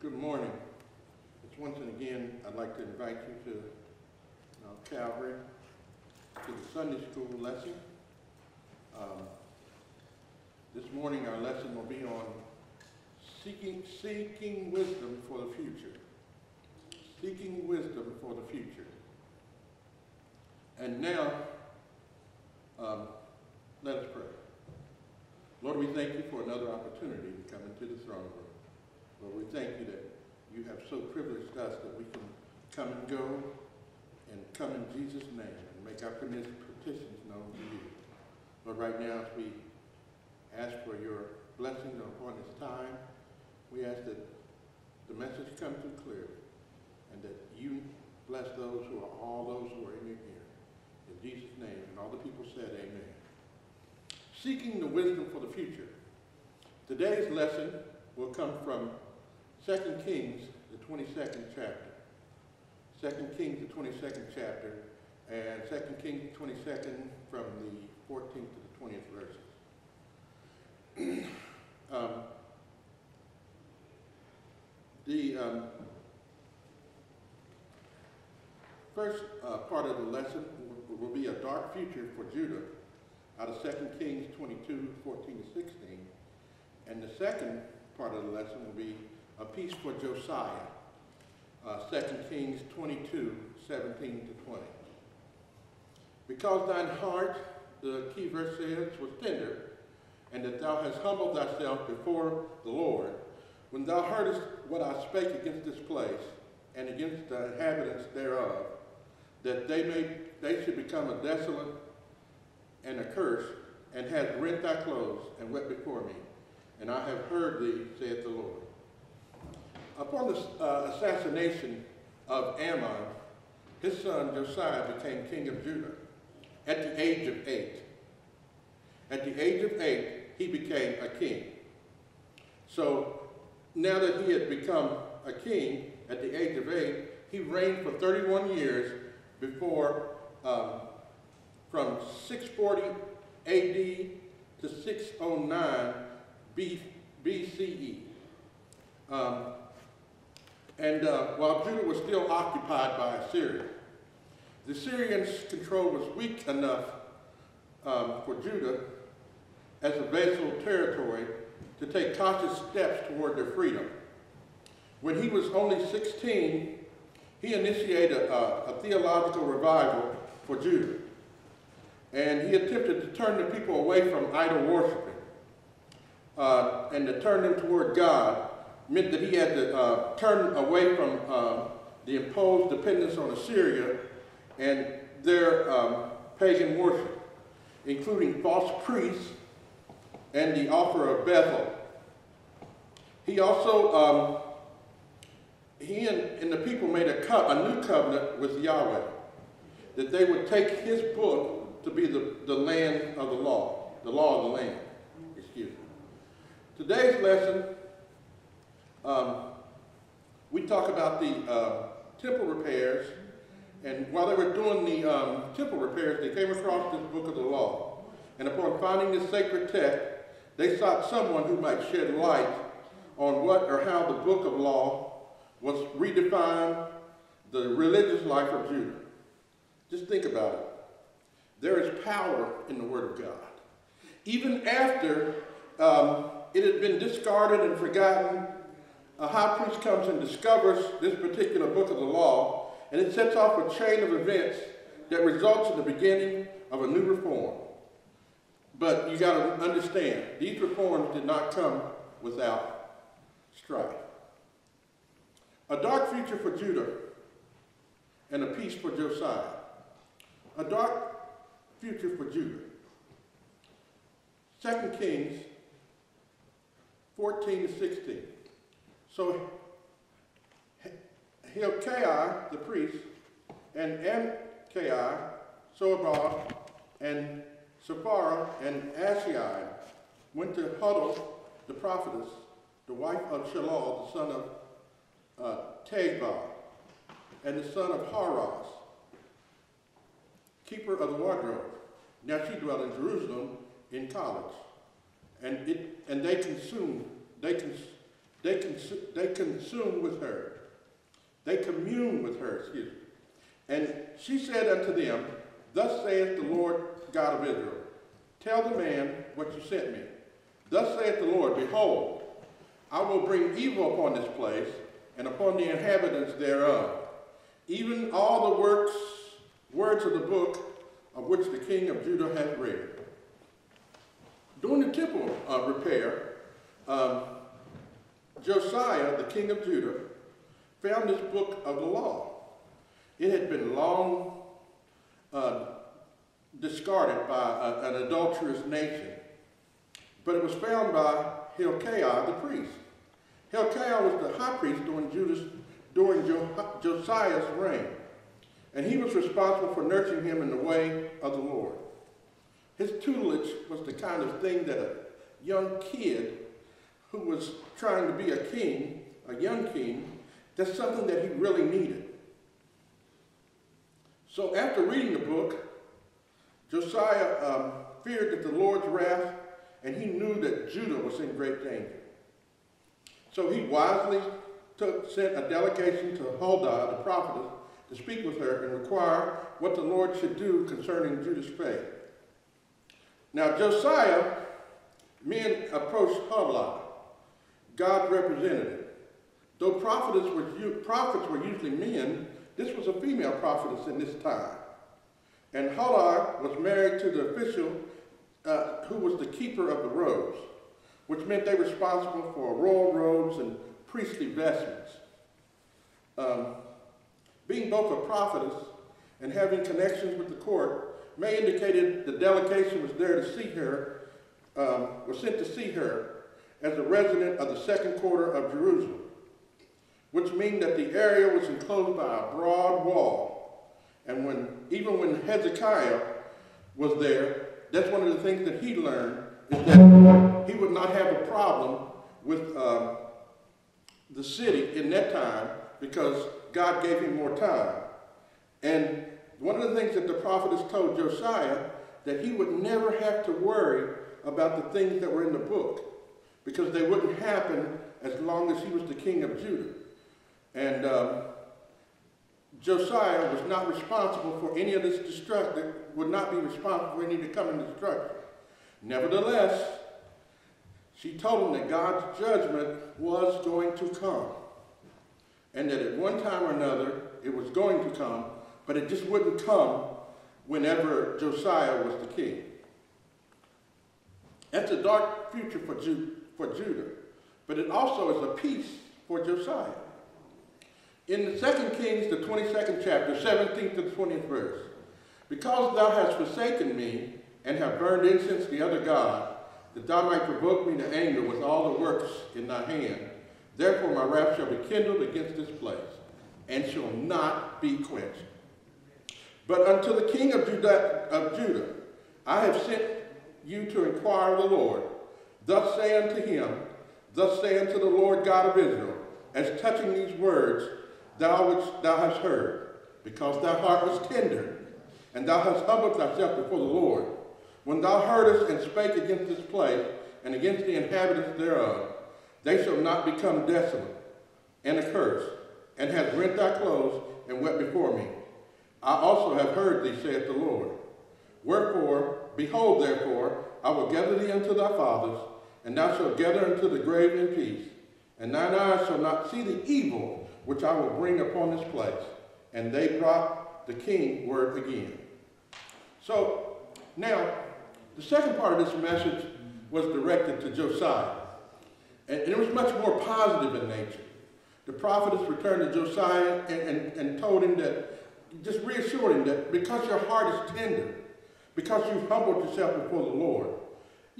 Good morning. It's once and again, I'd like to invite you to uh, Calvary, to the Sunday school lesson. Um, This morning, our lesson will be on seeking, seeking wisdom for the future. Seeking wisdom for the future. And now, um, let us pray. Lord, we thank you for another opportunity to come into the throne room. Lord, we thank you that you have so privileged us that we can come and go and come in Jesus' name and make our petitions known to you. Lord, right now, as we ask for your blessings upon this time, we ask that the message come through clearly and that you bless those who are all those who are in your ear. In Jesus' name, and all the people said amen. Seeking the wisdom for the future. Today's lesson will come from 2 Kings, the 22nd chapter. 2 Kings, the 22nd chapter, and 2 Kings, the 22nd, from the 14th to the 20th verses. um, the um, first uh, part of the lesson will, will be a dark future for Judah out of 2 Kings 22, 14 to 16. And the second part of the lesson will be a peace for Josiah, uh, 2 Kings 22, 17 to 20. Because thine heart, the key verse says, was tender, and that thou hast humbled thyself before the Lord, when thou heardest what I spake against this place, and against the inhabitants thereof, that they may they should become a desolate and a curse, and hast rent thy clothes, and wept before me. And I have heard thee, saith the Lord. Upon the uh, assassination of Amon, his son Josiah became king of Judah at the age of eight. At the age of eight, he became a king. So now that he had become a king at the age of eight, he reigned for 31 years before, um, from 640 AD to 609 BCE. Um, and uh, while Judah was still occupied by Assyria, the Syrians' control was weak enough um, for Judah as a vassal territory to take cautious steps toward their freedom. When he was only 16, he initiated a, a theological revival for Judah. And he attempted to turn the people away from idol worshiping uh, and to turn them toward God meant that he had to uh, turn away from uh, the imposed dependence on Assyria and their um, pagan worship, including false priests and the offer of Bethel. He also, um, he and, and, the people made a, co a new covenant with Yahweh, that they would take his book to be the, the land of the law, the law of the land, excuse me. Today's lesson um, we talk about the uh, temple repairs, and while they were doing the um, temple repairs, they came across this book of the law. And upon finding this sacred text, they sought someone who might shed light on what or how the book of law was redefined the religious life of Judah. Just think about it. There is power in the Word of God. Even after um, it had been discarded and forgotten a high priest comes and discovers this particular book of the law, and it sets off a chain of events that results in the beginning of a new reform. But you got to understand, these reforms did not come without strife. A dark future for Judah and a peace for Josiah. A dark future for Judah. 2 Kings 14 to 16. So Hilkiah, the priest, and Amkiah, Sobah, and Sapphira, and Ashai went to Huldah, the prophetess, the wife of Shalal, the son of uh, and the son of Harhas, keeper of the wardrobe. Now she dwelt in Jerusalem in college, and it and they consumed they cons they, cons- they consume with her. They commune with her, excuse me. And she said unto them, Thus saith the Lord God of Israel, Tell the man what you sent me. Thus saith the Lord, Behold, I will bring evil upon this place and upon the inhabitants thereof, even all the works, words of the book of which the king of Judah hath read. During the temple uh, repair, um, Josiah, the king of Judah, found this book of the law. It had been long uh, discarded by a, an adulterous nation, but it was found by Hilkiah the priest. Hilkiah was the high priest during, Judah's, during jo Josiah's reign, and he was responsible for nurturing him in the way of the Lord. His tutelage was the kind of thing that a young kid who was trying to be a king, a young king, that's something that he really needed. So after reading the book, Josiah um, feared that the Lord's wrath, and he knew that Judah was in great danger. So he wisely took, sent a delegation to Huldah, the prophetess, to speak with her and require what the Lord should do concerning Judah's fate. Now Josiah, men approached Huldah, God's representative. Though prophets were, prophets were usually men, this was a female prophetess in this time. And Huldah was married to the official uh, who was the keeper of the robes, which meant they were responsible for royal robes and priestly vestments. Um, being both a prophetess and having connections with the court may indicated the delegation was there to see her, um, was sent to see her as a resident of the second quarter of Jerusalem, which means that the area was enclosed by a broad wall. And when, even when Hezekiah was there, that's one of the things that he learned is that he would not have a problem with um, the city in that time because God gave him more time. And one of the things that the prophet has told Josiah that he would never have to worry about the things that were in the book because they wouldn't happen as long as he was the king of Judah. And um, Josiah was not responsible for any of this destruction, would not be responsible for any of the coming destruction. Nevertheless, she told him that God's judgment was going to come. And that at one time or another, it was going to come, but it just wouldn't come whenever Josiah was the king. That's a dark future for, Ju for Judah, but it also is a peace for Josiah. In the 2 Kings, the 22nd chapter, 17th to 20th verse, because thou hast forsaken me and have burned incense to the other God, that thou might provoke me to anger with all the works in thy hand, therefore my wrath shall be kindled against this place, and shall not be quenched. But unto the king of Judah, of Judah I have sent you to inquire of the Lord. Thus say unto him, Thus say unto the Lord God of Israel, as touching these words, thou which thou hast heard, because thy heart was tender, and thou hast humbled thyself before the Lord. When thou heardest and spake against this place, and against the inhabitants thereof, they shall not become desolate and accursed, and hast rent thy clothes and wept before me. I also have heard thee, saith the Lord. Wherefore, behold, therefore, I will gather thee unto thy fathers, and thou shalt gather unto the grave in peace, and thine eyes shall not see the evil which I will bring upon this place. And they brought the king word again. So, now, the second part of this message was directed to Josiah. And, and it was much more positive in nature. The prophetess returned to Josiah and, and, and told him that just reassured him that because your heart is tender, because you've humbled yourself before the Lord,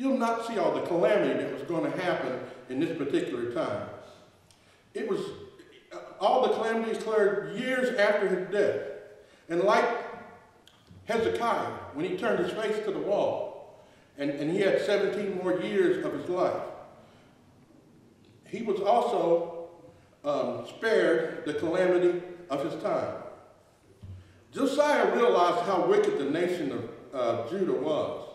you'll not see all the calamity that was going to happen in this particular time. It was, uh, all the calamity occurred years after his death. And like Hezekiah, when he turned his face to the wall, and, and he had 17 more years of his life, he was also um, spared the calamity of his time. Josiah realized how wicked the nation of uh, Judah was.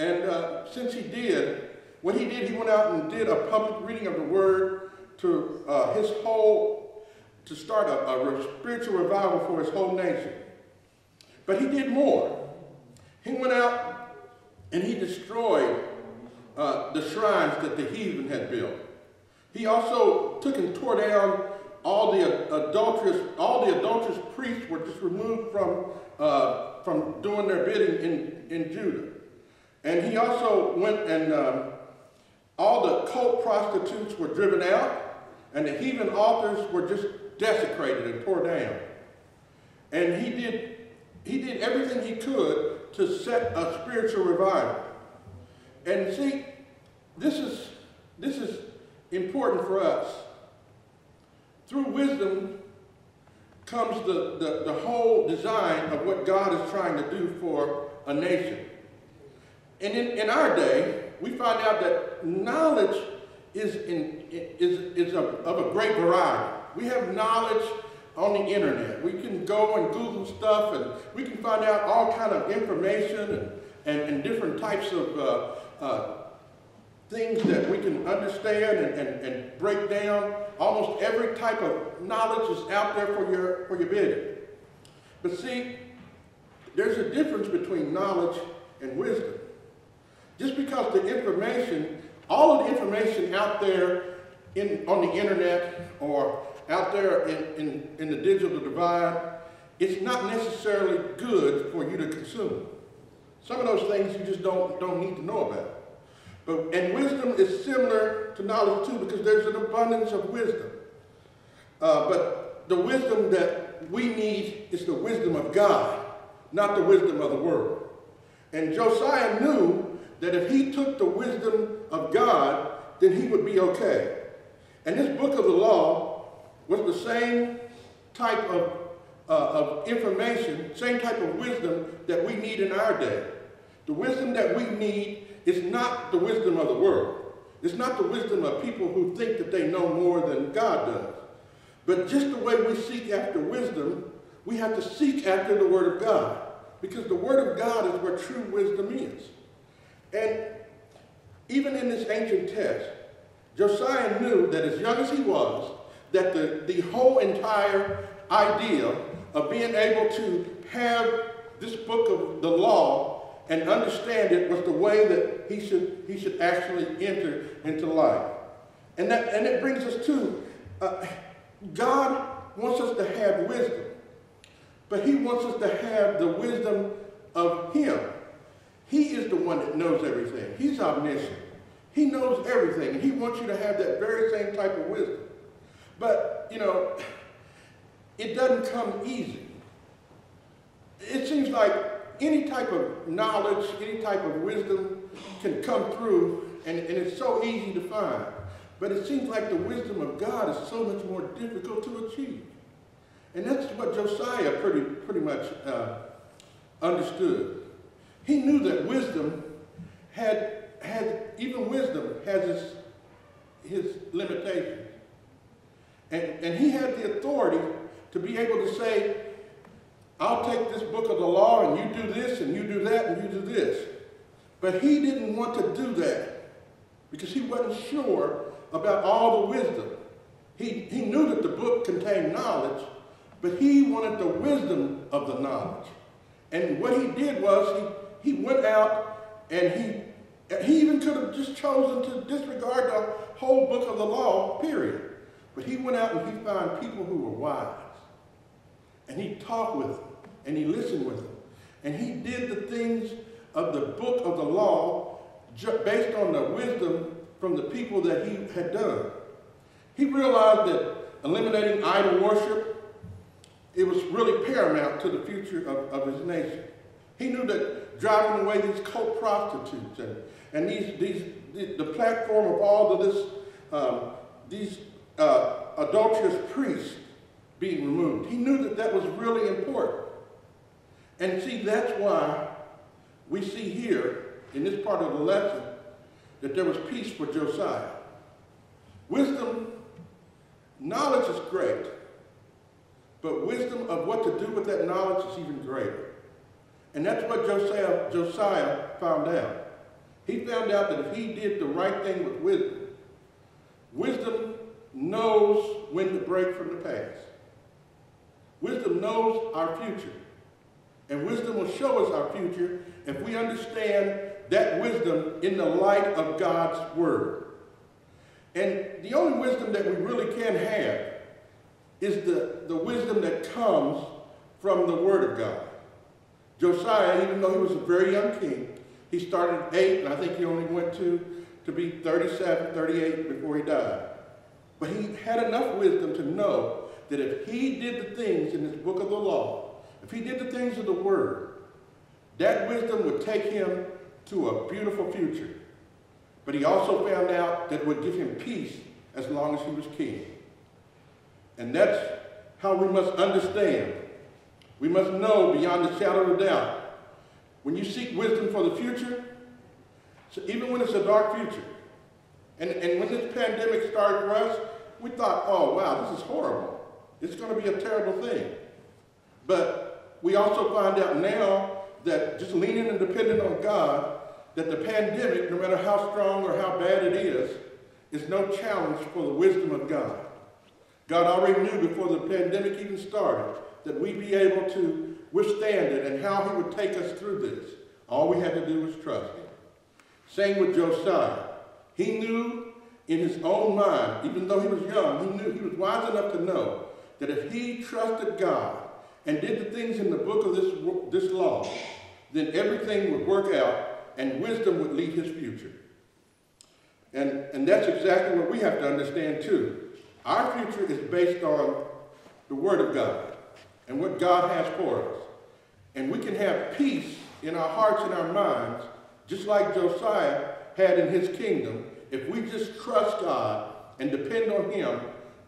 And uh, since he did, what he did, he went out and did a public reading of the word to uh, his whole, to start a, a spiritual revival for his whole nation. But he did more. He went out and he destroyed uh, the shrines that the heathen had built. He also took and tore down all the adulterous, all the adulterous priests were just removed from, uh, from doing their bidding in, in Judah. And he also went and um, all the cult prostitutes were driven out, and the heathen altars were just desecrated and tore down. And he did, he did everything he could to set a spiritual revival. And see, this is, this is important for us. Through wisdom comes the, the, the whole design of what God is trying to do for a nation. And in, in our day, we find out that knowledge is, in, is, is of, of a great variety. We have knowledge on the internet. We can go and Google stuff and we can find out all kind of information and, and, and different types of uh, uh, things that we can understand and, and, and break down. Almost every type of knowledge is out there for your, for your bidding. But see, there's a difference between knowledge and wisdom. Just because the information, all of the information out there in, on the internet or out there in, in, in the digital divide, it's not necessarily good for you to consume. Some of those things you just don't, don't need to know about. But, and wisdom is similar to knowledge too because there's an abundance of wisdom. Uh, but the wisdom that we need is the wisdom of God, not the wisdom of the world. And Josiah knew that if he took the wisdom of God, then he would be okay. And this book of the law was the same type of, uh, of information, same type of wisdom that we need in our day. The wisdom that we need is not the wisdom of the world. It's not the wisdom of people who think that they know more than God does. But just the way we seek after wisdom, we have to seek after the Word of God. Because the Word of God is where true wisdom is. And even in this ancient text, Josiah knew that as young as he was, that the, the whole entire idea of being able to have this book of the law and understand it was the way that he should, he should actually enter into life. And, that, and it brings us to, uh, God wants us to have wisdom, but he wants us to have the wisdom of him. He is the one that knows everything. He's omniscient. He knows everything, and he wants you to have that very same type of wisdom. But, you know, it doesn't come easy. It seems like any type of knowledge, any type of wisdom can come through, and, and it's so easy to find. But it seems like the wisdom of God is so much more difficult to achieve. And that's what Josiah pretty, pretty much uh, understood. He knew that wisdom had, had even wisdom has its, his limitations. And, and he had the authority to be able to say, I'll take this book of the law and you do this and you do that and you do this. But he didn't want to do that because he wasn't sure about all the wisdom. He, he knew that the book contained knowledge, but he wanted the wisdom of the knowledge. And what he did was he went out and he he even could have just chosen to disregard the whole book of the law, period. But he went out and he found people who were wise. And he talked with them, and he listened with them. And he did the things of the book of the law based on the wisdom from the people that he had done. He realized that eliminating idol worship, it was really paramount to the future of, of his nation. He knew that driving away these cult prostitutes and, and these, these, the, the platform of all of this, um, these uh, adulterous priests being removed. He knew that that was really important. And see, that's why we see here in this part of the lesson that there was peace for Josiah. Wisdom, knowledge is great, but wisdom of what to do with that knowledge is even greater. And that's what Josiah, Josiah found out. He found out that if he did the right thing with wisdom, wisdom knows when to break from the past. Wisdom knows our future. And wisdom will show us our future if we understand that wisdom in the light of God's word. And the only wisdom that we really can have is the, the wisdom that comes from the word of God. Josiah, even though he was a very young king, he started at eight, and I think he only went to, to be 37, 38 before he died. But he had enough wisdom to know that if he did the things in this book of the law, if he did the things of the word, that wisdom would take him to a beautiful future. But he also found out that it would give him peace as long as he was king. And that's how we must understand. We must know beyond the shadow of a doubt. When you seek wisdom for the future, so even when it's a dark future, and, and when this pandemic started for us, we thought, oh, wow, this is horrible. It's going to be a terrible thing. But we also find out now that just leaning and depending on God, that the pandemic, no matter how strong or how bad it is, is no challenge for the wisdom of God. God already knew before the pandemic even started that we'd be able to withstand it and how he would take us through this. All we had to do was trust him. Same with Josiah. He knew in his own mind, even though he was young, he knew he was wise enough to know that if he trusted God and did the things in the book of this, this law, then everything would work out and wisdom would lead his future. And, and that's exactly what we have to understand too. Our future is based on the Word of God and what God has for us. And we can have peace in our hearts and our minds, just like Josiah had in his kingdom, if we just trust God and depend on him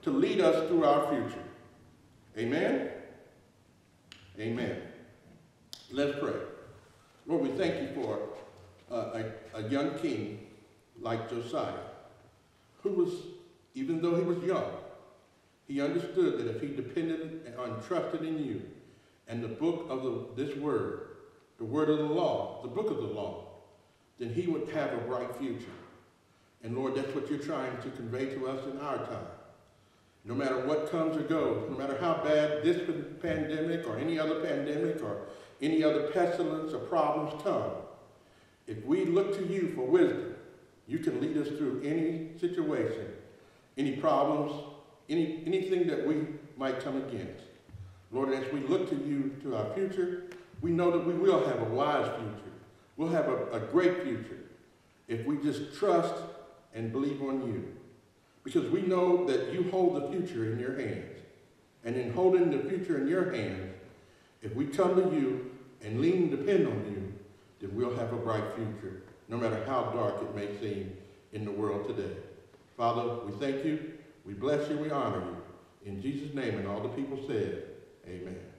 to lead us through our future. Amen? Amen. Let's pray. Lord, we thank you for uh, a, a young king like Josiah, who was even though he was young, he understood that if he depended and trusted in you and the book of the, this word, the word of the law, the book of the law, then he would have a bright future. And Lord, that's what you're trying to convey to us in our time. No matter what comes or goes, no matter how bad this pandemic or any other pandemic or any other pestilence or problems come, if we look to you for wisdom, you can lead us through any situation any problems, any, anything that we might come against. Lord, as we look to you to our future, we know that we will have a wise future. We'll have a, a great future if we just trust and believe on you. Because we know that you hold the future in your hands. And in holding the future in your hands, if we come to you and lean and depend on you, then we'll have a bright future, no matter how dark it may seem in the world today. Father, we thank you, we bless you, we honor you. In Jesus' name, and all the people said, amen.